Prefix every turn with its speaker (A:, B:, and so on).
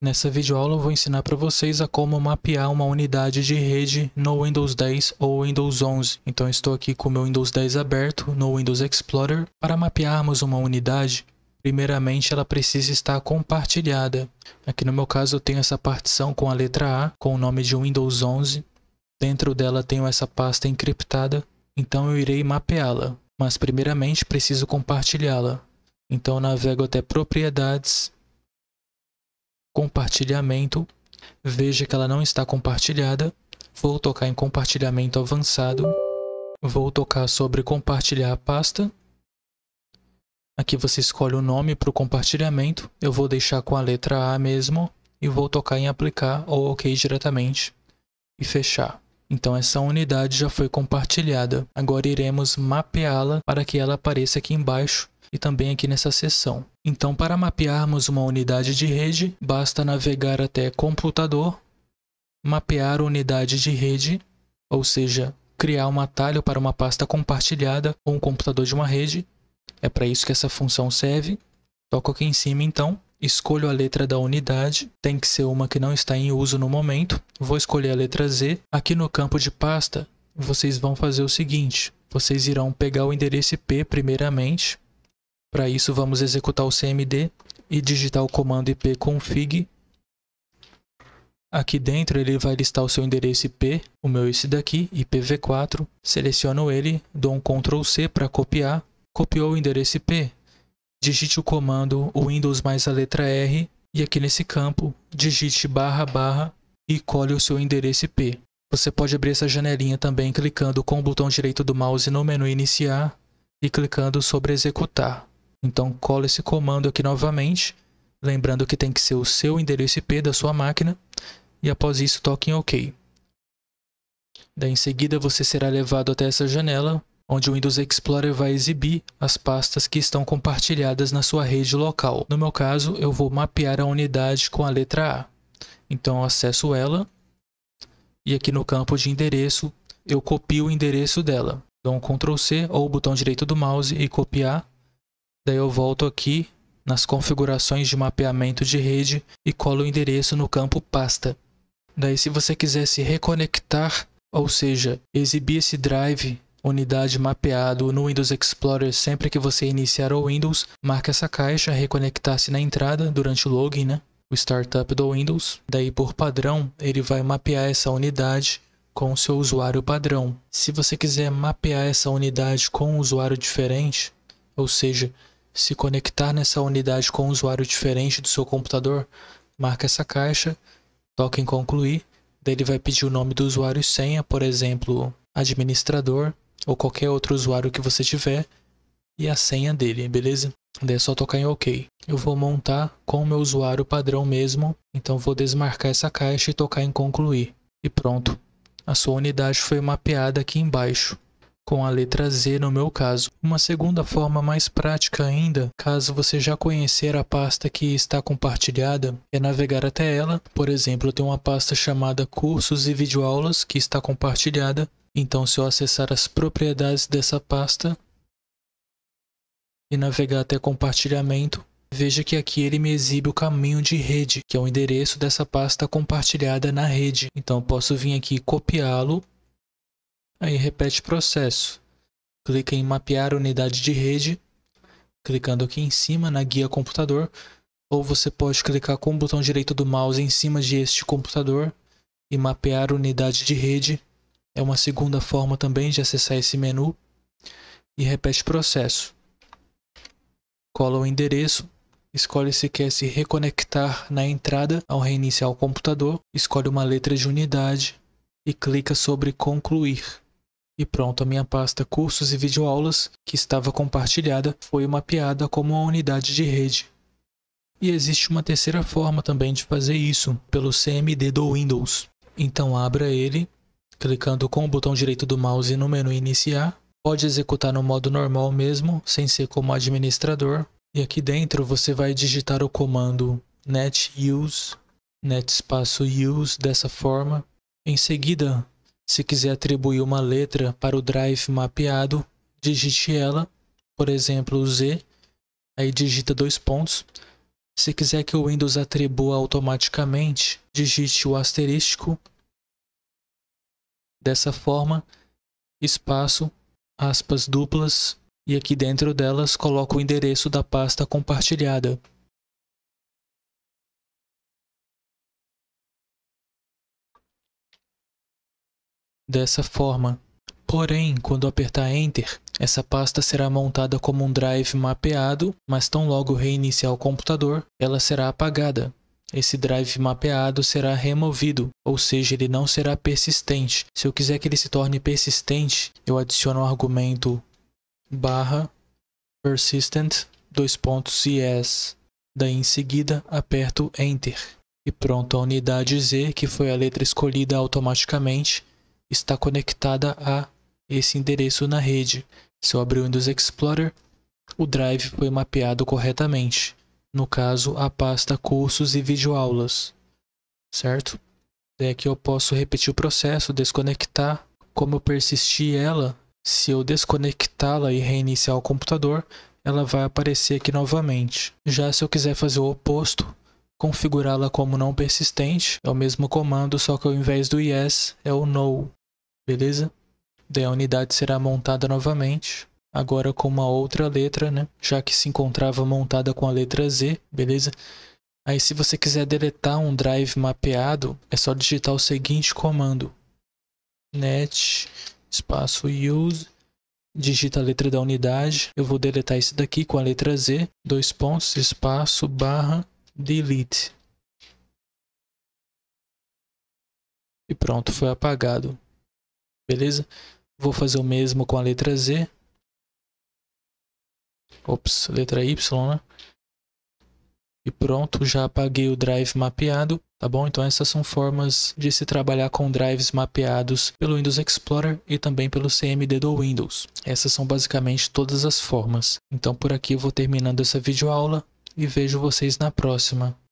A: Nessa videoaula eu vou ensinar para vocês a como mapear uma unidade de rede no Windows 10 ou Windows 11. Então estou aqui com o meu Windows 10 aberto no Windows Explorer. Para mapearmos uma unidade, primeiramente ela precisa estar compartilhada. Aqui no meu caso eu tenho essa partição com a letra A, com o nome de Windows 11. Dentro dela tenho essa pasta encriptada, então eu irei mapeá-la. Mas primeiramente preciso compartilhá-la. Então navego até Propriedades, compartilhamento, veja que ela não está compartilhada. Vou tocar em compartilhamento avançado. Vou tocar sobre compartilhar a pasta. Aqui você escolhe o nome para o compartilhamento. Eu vou deixar com a letra A mesmo. E vou tocar em aplicar ou OK diretamente. E fechar. Então essa unidade já foi compartilhada. Agora iremos mapeá-la para que ela apareça aqui embaixo e também aqui nessa seção. Então, para mapearmos uma unidade de rede, basta navegar até Computador, mapear unidade de rede, ou seja, criar um atalho para uma pasta compartilhada ou um computador de uma rede. É para isso que essa função serve. Toco aqui em cima então, escolho a letra da unidade, tem que ser uma que não está em uso no momento. Vou escolher a letra Z. Aqui no campo de pasta, vocês vão fazer o seguinte, vocês irão pegar o endereço IP primeiramente, para isso, vamos executar o cmd e digitar o comando ipconfig. Aqui dentro ele vai listar o seu endereço IP, o meu esse daqui, IPv4. Seleciono ele, dou um Ctrl C para copiar. Copiou o endereço IP. Digite o comando Windows mais a letra R e aqui nesse campo digite barra barra e cole o seu endereço IP. Você pode abrir essa janelinha também clicando com o botão direito do mouse no menu iniciar e clicando sobre executar. Então cola esse comando aqui novamente, lembrando que tem que ser o seu endereço IP da sua máquina, e após isso toque em OK. Daí em seguida você será levado até essa janela, onde o Windows Explorer vai exibir as pastas que estão compartilhadas na sua rede local. No meu caso, eu vou mapear a unidade com a letra A. Então eu acesso ela, e aqui no campo de endereço, eu copio o endereço dela. Dou um Ctrl C ou o botão direito do mouse e copiar Daí eu volto aqui nas configurações de mapeamento de rede e colo o endereço no campo pasta. Daí se você quiser se reconectar, ou seja, exibir esse drive unidade mapeado no Windows Explorer sempre que você iniciar o Windows, marque essa caixa reconectar-se na entrada durante o login, né? O startup do Windows. Daí por padrão, ele vai mapear essa unidade com o seu usuário padrão. Se você quiser mapear essa unidade com um usuário diferente, ou seja, se conectar nessa unidade com um usuário diferente do seu computador, marca essa caixa, toca em concluir, daí ele vai pedir o nome do usuário e senha, por exemplo, administrador ou qualquer outro usuário que você tiver e a senha dele, beleza? Daí é só tocar em OK. Eu vou montar com o meu usuário padrão mesmo, então vou desmarcar essa caixa e tocar em concluir. E pronto, a sua unidade foi mapeada aqui embaixo com a letra Z no meu caso. Uma segunda forma mais prática ainda, caso você já conhecer a pasta que está compartilhada, é navegar até ela. Por exemplo, eu tenho uma pasta chamada Cursos e Videoaulas que está compartilhada. Então, se eu acessar as propriedades dessa pasta e navegar até compartilhamento, veja que aqui ele me exibe o caminho de rede, que é o endereço dessa pasta compartilhada na rede. Então, posso vir aqui copiá-lo Aí repete processo. Clica em mapear unidade de rede, clicando aqui em cima na guia computador, ou você pode clicar com o botão direito do mouse em cima de este computador e mapear unidade de rede. É uma segunda forma também de acessar esse menu. E repete processo. Cola o endereço, escolhe se quer se reconectar na entrada ao reiniciar o computador, escolhe uma letra de unidade e clica sobre concluir. E pronto, a minha pasta cursos e videoaulas, que estava compartilhada, foi mapeada como uma unidade de rede. E existe uma terceira forma também de fazer isso, pelo CMD do Windows. Então abra ele, clicando com o botão direito do mouse no menu iniciar. Pode executar no modo normal mesmo, sem ser como administrador. E aqui dentro você vai digitar o comando net use, net espaço use dessa forma. Em seguida, se quiser atribuir uma letra para o drive mapeado, digite ela, por exemplo, Z, aí digita dois pontos. Se quiser que o Windows atribua automaticamente, digite o asterístico dessa forma, espaço, aspas duplas, e aqui dentro delas coloco o endereço da pasta compartilhada. Dessa forma. Porém, quando apertar Enter, essa pasta será montada como um drive mapeado, mas tão logo reiniciar o computador, ela será apagada. Esse drive mapeado será removido, ou seja, ele não será persistente. Se eu quiser que ele se torne persistente, eu adiciono o argumento barra persistent dois pontos yes. Daí em seguida aperto Enter. E pronto, a unidade Z, que foi a letra escolhida automaticamente, está conectada a esse endereço na rede. Se eu abrir o Windows Explorer, o drive foi mapeado corretamente. No caso, a pasta cursos e videoaulas. Certo? Daí aqui eu posso repetir o processo, desconectar. Como eu persisti ela, se eu desconectá-la e reiniciar o computador, ela vai aparecer aqui novamente. Já se eu quiser fazer o oposto, configurá-la como não persistente, é o mesmo comando, só que ao invés do yes é o no. Beleza? Daí a unidade será montada novamente, agora com uma outra letra, né? Já que se encontrava montada com a letra Z, beleza? Aí se você quiser deletar um drive mapeado, é só digitar o seguinte comando: net espaço use digita a letra da unidade. Eu vou deletar isso daqui com a letra Z, dois pontos, espaço, barra, delete. E pronto, foi apagado. Beleza? Vou fazer o mesmo com a letra Z. Ops, letra Y, né? E pronto, já apaguei o drive mapeado, tá bom? Então essas são formas de se trabalhar com drives mapeados pelo Windows Explorer e também pelo CMD do Windows. Essas são basicamente todas as formas. Então por aqui eu vou terminando essa videoaula e vejo vocês na próxima.